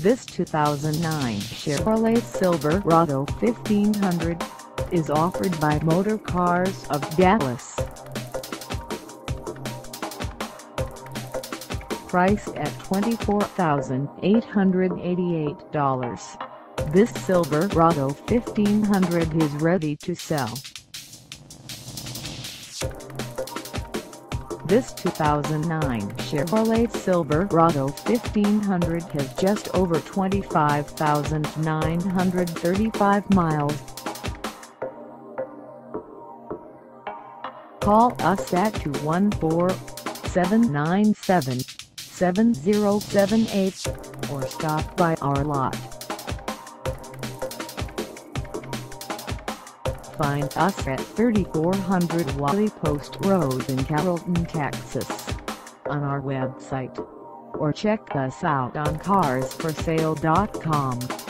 This 2009 Chevrolet Silverado 1500 is offered by Motorcars of Dallas. Price at $24,888. This Silverado 1500 is ready to sell. This 2009 Chevrolet Silverado 1500 has just over 25,935 miles. Call us at 214-797-7078 or stop by our lot. Find us at 3400 Wally Post Road in Carrollton, Texas on our website or check us out on carsforsale.com.